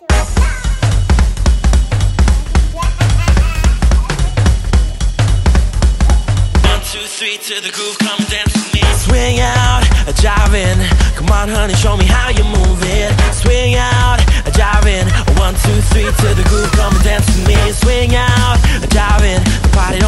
One, two, three to the groove, come dance with me. Swing out, a jive in. Come on, honey, show me how you move it. Swing out, a jive in. One, two, three to the groove, come dance with me. Swing out, a jive in. The party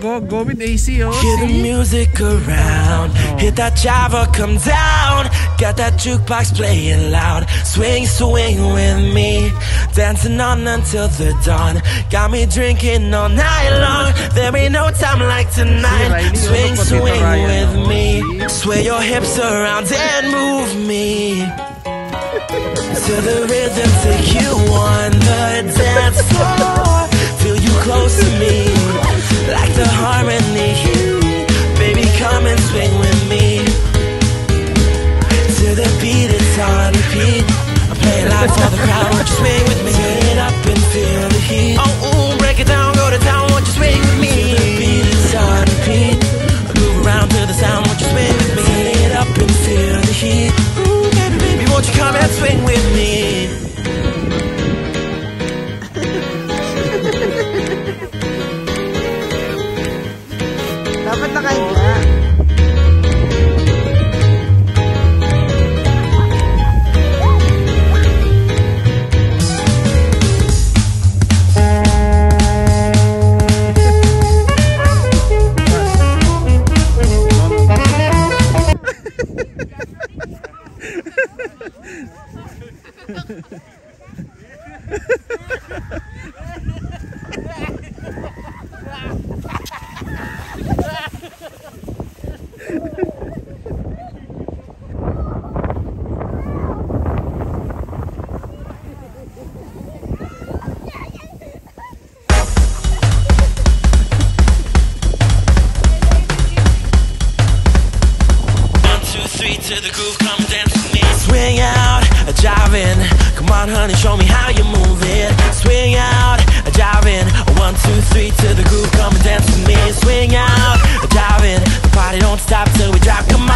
go, go, with AC, oh. Hear the music around. Oh. Hit that Java, come down. Got that jukebox playing loud. Swing, swing with me. Dancing on until the dawn. Got me drinking all night long. There ain't no time like tonight. Swing, ano pa dito, swing with oh? me. Sway your hips around and move me. To the rhythm, take you on the dance floor. Feel you close to me, to the groove, come dance with me. Swing out, a in. Come on, honey, show me how you move it. Swing out, a jive in. One, two, three to the groove, come and dance with me. Swing out, a jive in. The party don't stop till we drop. Come on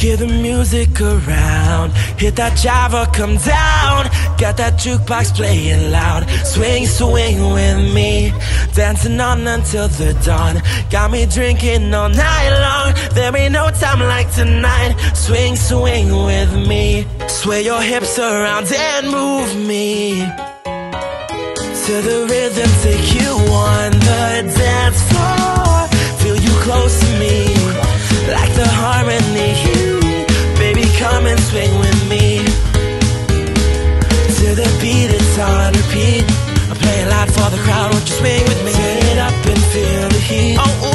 Hear the music around, hit that Java, come down. Got that jukebox playing loud. Swing, swing with me, dancing on until the dawn. Got me drinking all night long. There ain't no time like tonight. Swing, swing with me, sway your hips around and move me. To the rhythm, take you beat. I play a lot for the crowd, won't you swing with me? Turn it up and feel the heat. Oh,